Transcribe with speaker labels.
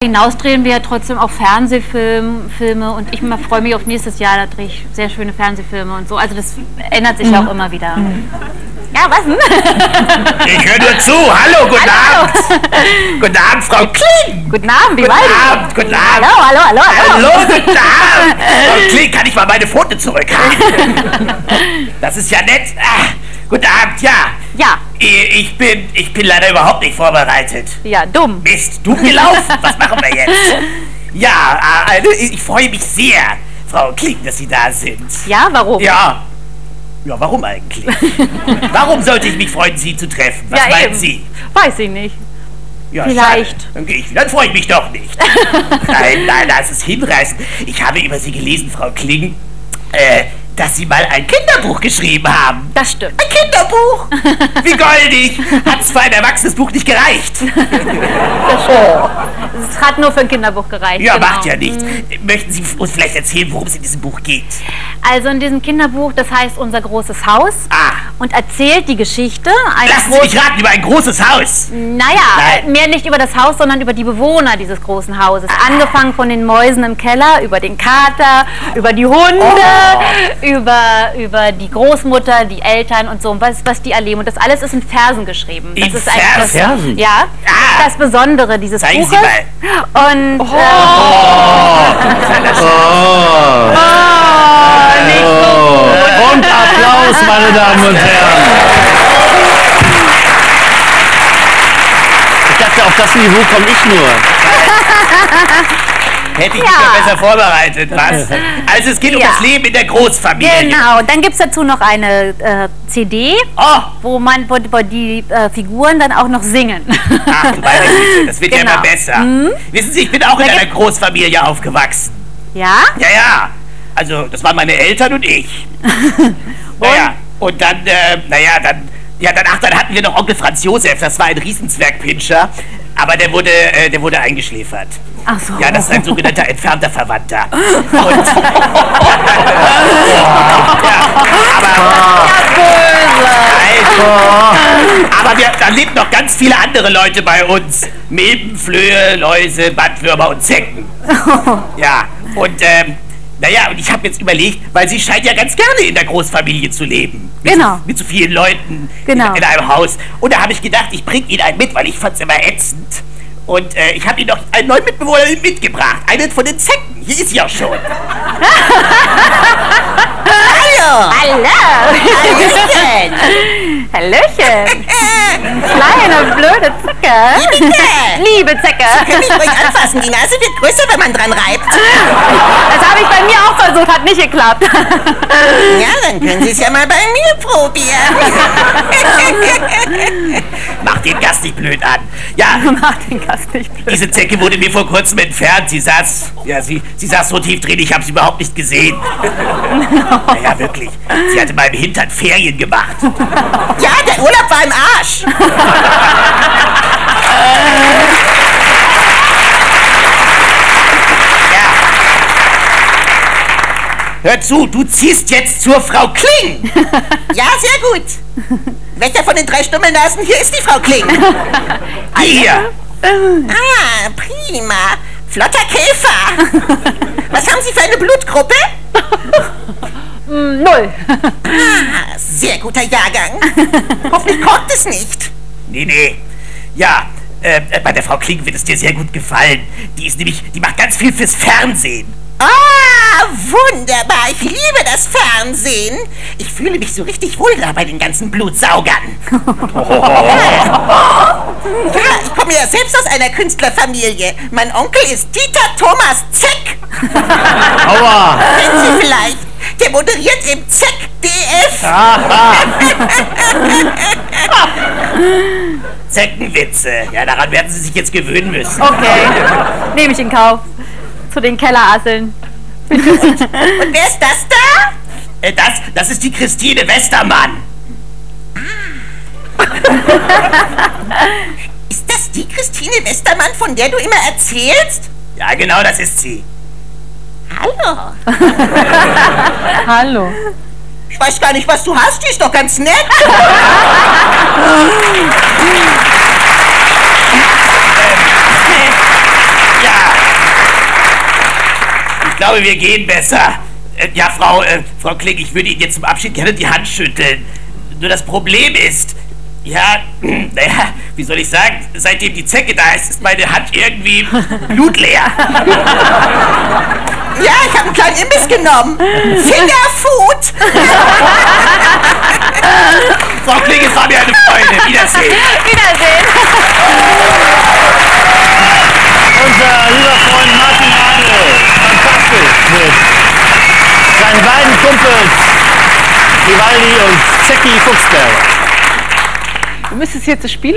Speaker 1: hinaus drehen wir ja trotzdem auch Fernsehfilme und ich freue mich auf nächstes Jahr, da drehe ich sehr schöne Fernsehfilme und so. Also das ändert sich mhm. auch immer wieder. Mhm. Ja, was denn?
Speaker 2: Ich höre nur zu. Hallo, guten hallo. Abend. guten Abend, Frau Kling.
Speaker 1: Guten Abend, wie
Speaker 2: guten Abend, guten Abend.
Speaker 1: Hallo, hallo, hallo.
Speaker 2: Hallo, hallo guten Abend. Frau Kling, kann ich mal meine Pfote zurückhaben? Das ist ja nett. Ah, guten Abend, ja.
Speaker 1: Ja.
Speaker 2: Ich bin, ich bin leider überhaupt nicht vorbereitet.
Speaker 1: Ja, dumm.
Speaker 2: Mist, dumm gelaufen. Was machen wir jetzt? Ja, also ich freue mich sehr, Frau Kling, dass Sie da sind.
Speaker 1: Ja, warum?
Speaker 2: Ja. Ja, warum eigentlich? warum sollte ich mich freuen, Sie zu treffen? Was ja, meinen eben. Sie?
Speaker 1: Weiß ich nicht.
Speaker 2: Ja,
Speaker 1: Vielleicht.
Speaker 2: Schade. Dann gehe ich wieder. Dann freue ich mich doch nicht. nein, nein, das ist hinreißend. Ich habe über Sie gelesen, Frau Kling. Äh, dass Sie mal ein Kinderbuch geschrieben haben.
Speaker 1: Das stimmt.
Speaker 2: Ein Kinderbuch? Wie goldig. Hat es für ein erwachsenes Buch nicht gereicht.
Speaker 1: Es hat nur für ein Kinderbuch gereicht.
Speaker 2: Ja, genau. macht ja nichts. Mhm. Möchten Sie uns vielleicht erzählen, worum es in diesem Buch geht?
Speaker 1: Also in diesem Kinderbuch, das heißt Unser großes Haus.
Speaker 2: Ah.
Speaker 1: Und erzählt die Geschichte.
Speaker 2: Lassen Sie mich raten, über ein großes Haus.
Speaker 1: Naja, Nein. mehr nicht über das Haus, sondern über die Bewohner dieses großen Hauses. Ah. Angefangen von den Mäusen im Keller, über den Kater, über die Hunde, oh über, über die Großmutter, die Eltern und so, was, was die erleben. Und das alles ist in Versen geschrieben. Das
Speaker 2: in
Speaker 1: ist
Speaker 2: das,
Speaker 1: Versen? Ja, ah. das Besondere dieses
Speaker 2: Zeigen
Speaker 1: Buches.
Speaker 2: Sie
Speaker 1: mal. Und,
Speaker 2: oh. Ähm, oh.
Speaker 1: oh. nicht so
Speaker 3: gut. Und Applaus, meine Damen und Herren. Ich dachte, auf das Niveau komme ich nur.
Speaker 2: Hätte ich ja. mich besser vorbereitet, was? Also es geht ja. um das Leben in der Großfamilie.
Speaker 1: Genau, dann gibt es dazu noch eine äh, CD,
Speaker 2: oh.
Speaker 1: wo man wo, wo die äh, Figuren dann auch noch singen.
Speaker 2: Ach, das wird genau. ja immer genau. besser. Mhm. Wissen Sie, ich bin auch da in einer Großfamilie aufgewachsen.
Speaker 1: Ja?
Speaker 2: Ja, ja. Also, das waren meine Eltern und ich. und? Naja, und dann, äh, naja, dann, ja, dann, ach, dann hatten wir noch Onkel Franz Josef, das war ein Riesenzwergpinscher. Aber der wurde, äh, der wurde eingeschläfert.
Speaker 1: Ach so.
Speaker 2: Ja, das ist ein sogenannter entfernter Verwandter. Und, ja, aber, aber wir, da leben noch ganz viele andere Leute bei uns. Milben, Flöhe, Läuse, Bandwürmer und Zecken. Ja, und ähm, naja, und ich habe jetzt überlegt, weil sie scheint ja ganz gerne in der Großfamilie zu leben.
Speaker 1: Mit genau.
Speaker 2: So, mit so vielen Leuten
Speaker 1: genau.
Speaker 2: in, in einem Haus. Und da habe ich gedacht, ich bringe ihn einen mit, weil ich fand es immer ätzend. Und äh, ich habe ihn noch einen neuen Mitbewohner mitgebracht. Einen von den Zecken. Hier ist sie auch schon.
Speaker 1: Hallo.
Speaker 2: Hallo.
Speaker 1: Hallöchen. Hallöchen. Kleine, blöde Zecke.
Speaker 2: Liebe Zecke.
Speaker 1: Liebe Zecke.
Speaker 2: Sie können mich ruhig anfassen. Die Nase wird größer, wenn man dran reibt.
Speaker 1: Versucht, hat nicht geklappt.
Speaker 2: Ja, dann können Sie es ja mal bei mir probieren. Mach den Gast nicht blöd an. Ja.
Speaker 1: Mach den Gast nicht blöd.
Speaker 2: Diese Zecke wurde mir vor kurzem entfernt. Sie saß, ja, sie, sie saß so tief drin, ich habe sie überhaupt nicht gesehen. naja, wirklich. Sie hatte meinem Hintern Ferien gemacht. Ja, der Urlaub war im Arsch. Hör zu, du ziehst jetzt zur Frau Kling. Ja, sehr gut. Welcher von den drei Stummelnasen hier ist die Frau Kling? Hier. Ah, prima. Flotter Käfer. Was haben Sie für eine Blutgruppe?
Speaker 1: Mm, null.
Speaker 2: Ah, sehr guter Jahrgang. Hoffentlich kommt es nicht. Nee, nee. Ja, äh, bei der Frau Kling wird es dir sehr gut gefallen. Die ist nämlich, die macht ganz viel fürs Fernsehen. Ah, wunderbar. Ich liebe das Fernsehen. Ich fühle mich so richtig wohl da bei den ganzen Blutsaugern. ja. ich komme ja selbst aus einer Künstlerfamilie. Mein Onkel ist Dieter Thomas Zeck.
Speaker 3: Aua.
Speaker 2: Kennen Sie vielleicht? Der moderiert im Zeck DF. Zeckenwitze. Ja, daran werden Sie sich jetzt gewöhnen müssen.
Speaker 1: Okay. Nehme ich in Kauf zu den Kellerasseln.
Speaker 2: Und, und wer ist das da? Äh, das, das ist die Christine Westermann. ist das die Christine Westermann, von der du immer erzählst? Ja, genau, das ist sie. Hallo.
Speaker 1: Hallo.
Speaker 2: Ich weiß gar nicht, was du hast, die ist doch ganz nett. Glaube, wir gehen besser. Äh, ja, Frau, äh, Frau Kling, ich würde Ihnen jetzt zum Abschied gerne die Hand schütteln. Nur das Problem ist, ja, naja, wie soll ich sagen, seitdem die Zecke da ist, ist meine Hand irgendwie blutleer.
Speaker 4: Ja, ich habe einen kleinen Imbiss genommen. Fingerfood.
Speaker 2: Frau Kling, es war mir eine Freude. Wiedersehen.
Speaker 1: Wiedersehen.
Speaker 3: Unser lieber Zecki Fuchsberger.
Speaker 5: Du müsstest jetzt das Spiel